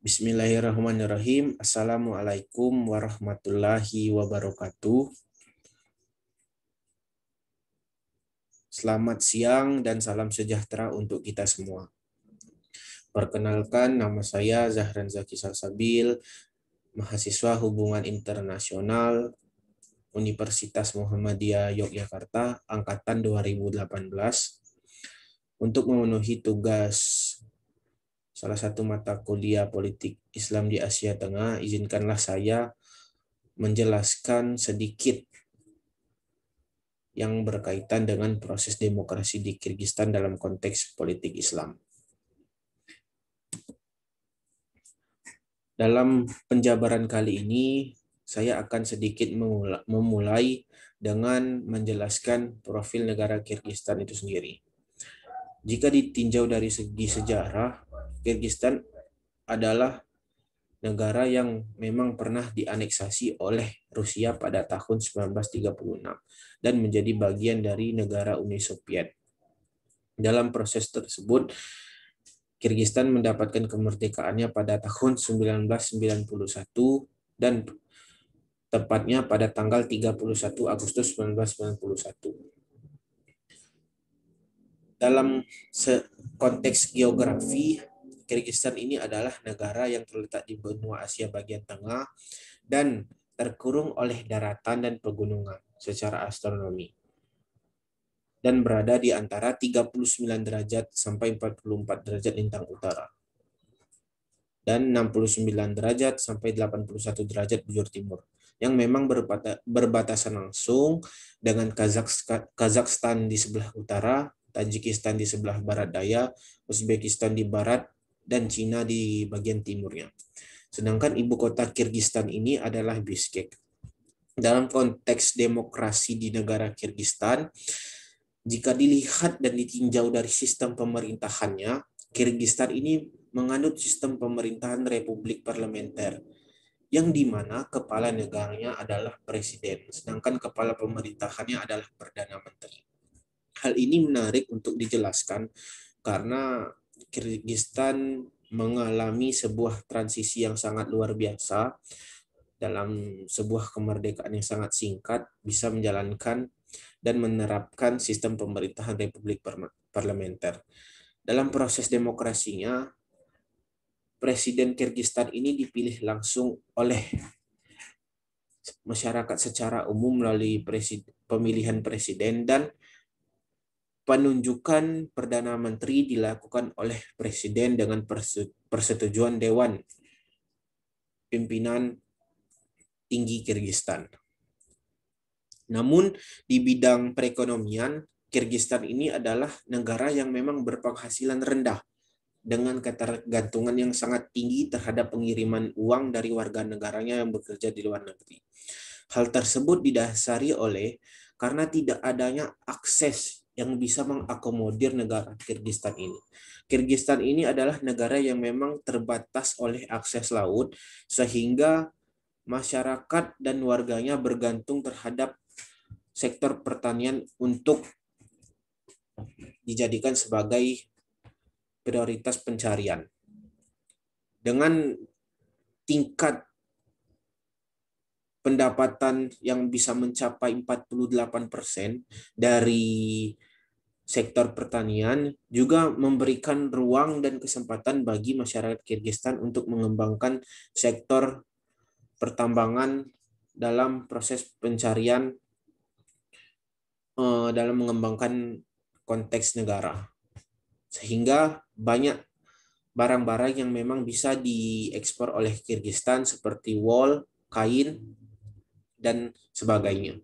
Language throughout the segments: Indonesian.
Bismillahirrahmanirrahim. Assalamualaikum warahmatullahi wabarakatuh. Selamat siang dan salam sejahtera untuk kita semua. Perkenalkan, nama saya Zahran Zaki Salsabil, mahasiswa Hubungan Internasional Universitas Muhammadiyah Yogyakarta, Angkatan 2018, untuk memenuhi tugas salah satu mata kuliah politik Islam di Asia Tengah, izinkanlah saya menjelaskan sedikit yang berkaitan dengan proses demokrasi di Kirgistan dalam konteks politik Islam. Dalam penjabaran kali ini, saya akan sedikit memulai dengan menjelaskan profil negara Kirgistan itu sendiri. Jika ditinjau dari segi sejarah, Kirgistan adalah negara yang memang pernah dianeksasi oleh Rusia pada tahun 1936 dan menjadi bagian dari negara Uni Soviet. Dalam proses tersebut, Kirgistan mendapatkan kemerdekaannya pada tahun 1991 dan tepatnya pada tanggal 31 Agustus 1991. Dalam konteks geografi, Kirgistan ini adalah negara yang terletak di benua Asia bagian tengah dan terkurung oleh daratan dan pegunungan secara astronomi dan berada di antara 39 derajat sampai 44 derajat lintang utara dan 69 derajat sampai 81 derajat bujur timur yang memang berbatasan langsung dengan Kazakhstan di sebelah utara, Tajikistan di sebelah barat daya, Uzbekistan di barat, dan Cina di bagian timurnya. Sedangkan ibu kota Kirgistan ini adalah Bishkek. Dalam konteks demokrasi di negara Kirgistan, jika dilihat dan ditinjau dari sistem pemerintahannya, Kirgistan ini menganut sistem pemerintahan republik parlementer yang di mana kepala negaranya adalah presiden, sedangkan kepala pemerintahannya adalah perdana menteri. Hal ini menarik untuk dijelaskan karena Kyrgyzstan mengalami sebuah transisi yang sangat luar biasa dalam sebuah kemerdekaan yang sangat singkat bisa menjalankan dan menerapkan sistem pemerintahan republik parlementer. Dalam proses demokrasinya, Presiden Kyrgyzstan ini dipilih langsung oleh masyarakat secara umum melalui pemilihan presiden dan penunjukan Perdana Menteri dilakukan oleh Presiden dengan persetujuan Dewan Pimpinan Tinggi Kirgistan. Namun di bidang perekonomian, Kirgistan ini adalah negara yang memang berpenghasilan rendah dengan ketergantungan yang sangat tinggi terhadap pengiriman uang dari warga negaranya yang bekerja di luar negeri. Hal tersebut didasari oleh karena tidak adanya akses yang bisa mengakomodir negara Kirgistan ini. Kirgistan ini adalah negara yang memang terbatas oleh akses laut sehingga masyarakat dan warganya bergantung terhadap sektor pertanian untuk dijadikan sebagai prioritas pencarian. Dengan tingkat pendapatan yang bisa mencapai 48% dari sektor pertanian juga memberikan ruang dan kesempatan bagi masyarakat Kyrgyzstan untuk mengembangkan sektor pertambangan dalam proses pencarian eh, dalam mengembangkan konteks negara. Sehingga banyak barang-barang yang memang bisa diekspor oleh Kyrgyzstan seperti wol, kain, dan sebagainya.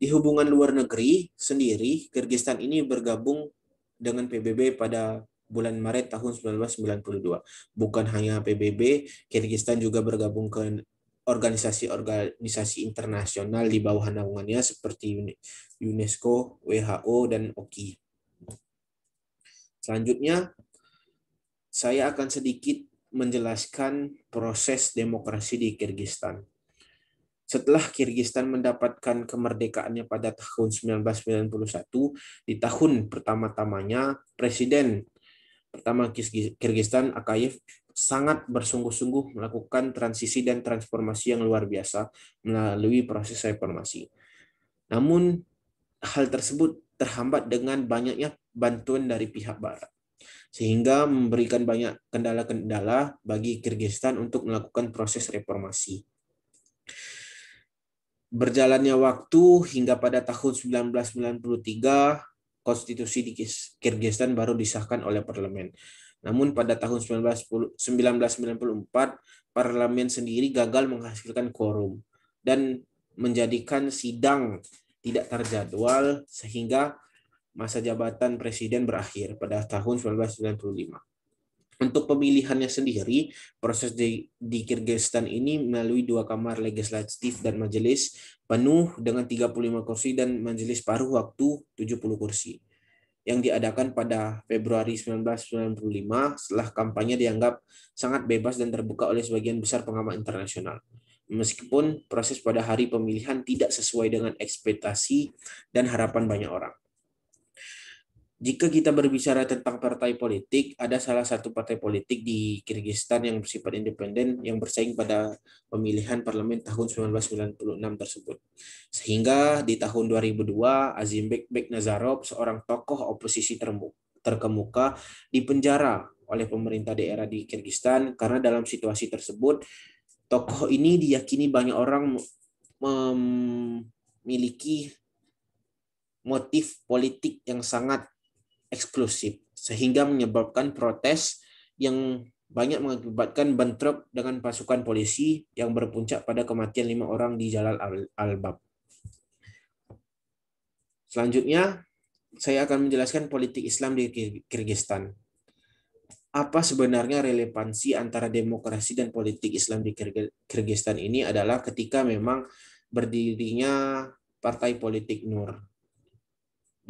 Di hubungan luar negeri sendiri, Kyrgyzstan ini bergabung dengan PBB pada bulan Maret tahun 1992. Bukan hanya PBB, Kyrgyzstan juga bergabung ke organisasi-organisasi internasional di bawah naungannya seperti UNESCO, WHO, dan OKI. Selanjutnya, saya akan sedikit menjelaskan proses demokrasi di Kyrgyzstan. Setelah Kirgistan mendapatkan kemerdekaannya pada tahun 1991, di tahun pertama-tamanya Presiden Pertama, Kirgistan Akayev sangat bersungguh-sungguh melakukan transisi dan transformasi yang luar biasa melalui proses reformasi. Namun, hal tersebut terhambat dengan banyaknya bantuan dari pihak Barat, sehingga memberikan banyak kendala-kendala bagi Kirgistan untuk melakukan proses reformasi. Berjalannya waktu hingga pada tahun 1993, konstitusi di Kirgistan baru disahkan oleh parlemen. Namun pada tahun 1994, parlemen sendiri gagal menghasilkan quorum dan menjadikan sidang tidak terjadwal sehingga masa jabatan presiden berakhir pada tahun 1995. Untuk pemilihannya sendiri, proses di, di Kyrgyzstan ini melalui dua kamar legislatif dan majelis penuh dengan 35 kursi dan majelis paruh waktu 70 kursi yang diadakan pada Februari 1995 setelah kampanye dianggap sangat bebas dan terbuka oleh sebagian besar pengamat internasional. Meskipun proses pada hari pemilihan tidak sesuai dengan ekspektasi dan harapan banyak orang. Jika kita berbicara tentang partai politik, ada salah satu partai politik di Kyrgyzstan yang bersifat independen yang bersaing pada pemilihan parlemen tahun 1996 tersebut. Sehingga di tahun 2002, Azimbek Beknazarov, seorang tokoh oposisi terkemuka, dipenjara oleh pemerintah daerah di Kyrgyzstan karena dalam situasi tersebut, tokoh ini diyakini banyak orang memiliki motif politik yang sangat eksklusif sehingga menyebabkan protes yang banyak mengakibatkan bentrok dengan pasukan polisi yang berpuncak pada kematian lima orang di Jalal al-Bab. Selanjutnya, saya akan menjelaskan politik Islam di Kyrgyzstan. Apa sebenarnya relevansi antara demokrasi dan politik Islam di Kyrgyzstan ini adalah ketika memang berdirinya Partai Politik Nur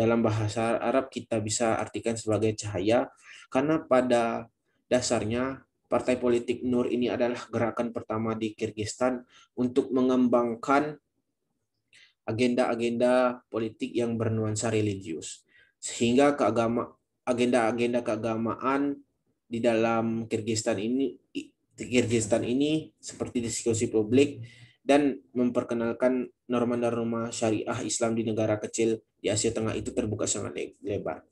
dalam bahasa Arab kita bisa artikan sebagai cahaya karena pada dasarnya partai politik Nur ini adalah gerakan pertama di Kyrgyzstan untuk mengembangkan agenda-agenda politik yang bernuansa religius sehingga keagama agenda-agenda keagamaan di dalam Kyrgyzstan ini Kyrgyzstan ini seperti diskusi publik dan memperkenalkan norma-norma syariah Islam di negara kecil di Asia Tengah itu terbuka sangat lebar.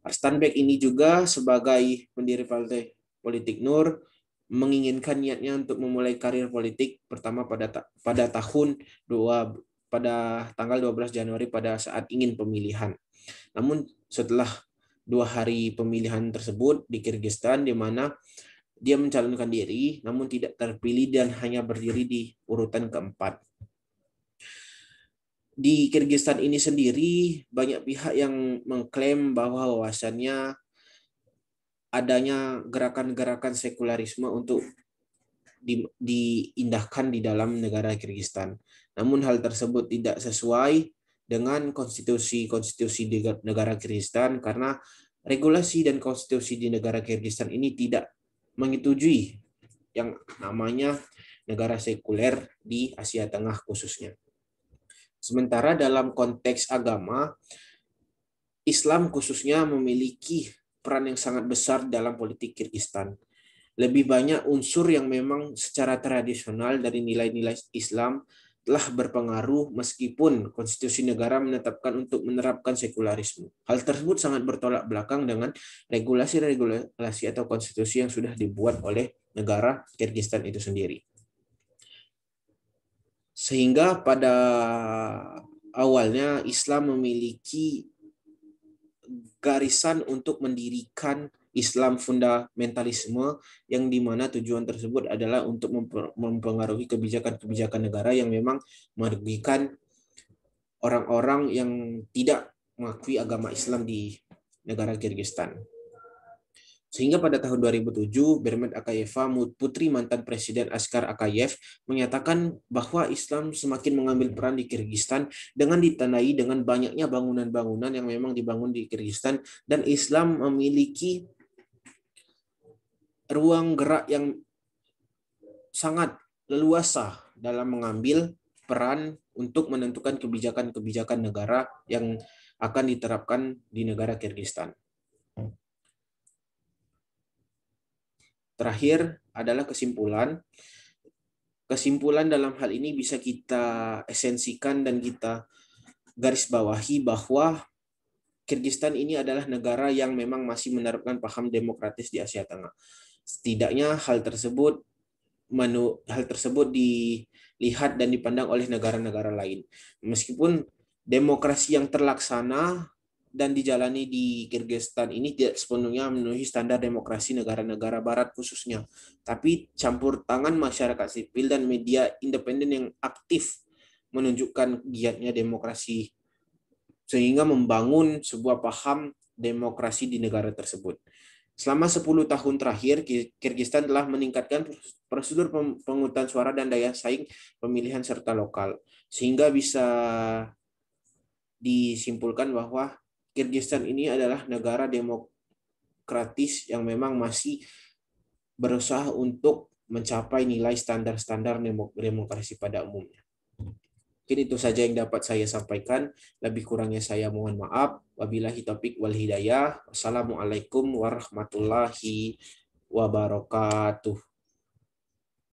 Arstanbek ini juga sebagai pendiri partai politik Nur menginginkan niatnya untuk memulai karir politik pertama pada pada tahun dua pada tanggal 12 Januari pada saat ingin pemilihan. Namun setelah dua hari pemilihan tersebut di Kyrgyzstan di mana dia mencalonkan diri namun tidak terpilih dan hanya berdiri di urutan keempat. Di Kyrgyzstan ini sendiri banyak pihak yang mengklaim bahwa wawasannya adanya gerakan-gerakan sekularisme untuk di, diindahkan di dalam negara Kyrgyzstan. Namun hal tersebut tidak sesuai dengan konstitusi-konstitusi negara Kyrgyzstan karena regulasi dan konstitusi di negara Kyrgyzstan ini tidak menyetujui yang namanya negara sekuler di Asia Tengah khususnya. Sementara dalam konteks agama, Islam khususnya memiliki peran yang sangat besar dalam politik Kyrgyzstan. Lebih banyak unsur yang memang secara tradisional dari nilai-nilai Islam telah berpengaruh meskipun konstitusi negara menetapkan untuk menerapkan sekularisme. Hal tersebut sangat bertolak belakang dengan regulasi-regulasi atau konstitusi yang sudah dibuat oleh negara Kyrgyzstan itu sendiri. Sehingga pada awalnya Islam memiliki garisan untuk mendirikan Islam fundamentalisme yang di mana tujuan tersebut adalah untuk mempengaruhi kebijakan-kebijakan negara yang memang merugikan orang-orang yang tidak mengakui agama Islam di negara Kyrgyzstan. Sehingga pada tahun 2007, Bermet Akayeva, putri mantan Presiden Askar Akayev, menyatakan bahwa Islam semakin mengambil peran di Kyrgyzstan dengan ditandai dengan banyaknya bangunan-bangunan yang memang dibangun di Kyrgyzstan dan Islam memiliki ruang gerak yang sangat leluasa dalam mengambil peran untuk menentukan kebijakan-kebijakan negara yang akan diterapkan di negara Kyrgyzstan. Terakhir adalah kesimpulan. Kesimpulan dalam hal ini bisa kita esensikan dan kita garis bawahi bahwa Kirgistan ini adalah negara yang memang masih menerapkan paham demokratis di Asia Tengah. Setidaknya hal tersebut menu, hal tersebut dilihat dan dipandang oleh negara-negara lain. Meskipun demokrasi yang terlaksana dan dijalani di Kyrgyzstan ini tidak sepenuhnya memenuhi standar demokrasi negara-negara barat khususnya. Tapi campur tangan masyarakat sipil dan media independen yang aktif menunjukkan giatnya demokrasi sehingga membangun sebuah paham demokrasi di negara tersebut. Selama 10 tahun terakhir, Kyrgyzstan telah meningkatkan prosedur penghutang suara dan daya saing pemilihan serta lokal, sehingga bisa disimpulkan bahwa Kyrgyzstan ini adalah negara demokratis yang memang masih berusaha untuk mencapai nilai standar-standar demokrasi pada umumnya. Mungkin itu saja yang dapat saya sampaikan. Lebih kurangnya saya mohon maaf. Wabillahi taufiq wal hidayah. Wassalamualaikum warahmatullahi wabarakatuh.